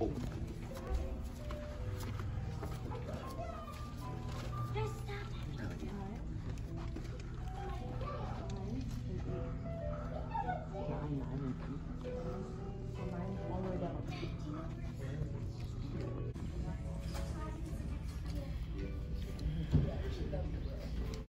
Oh.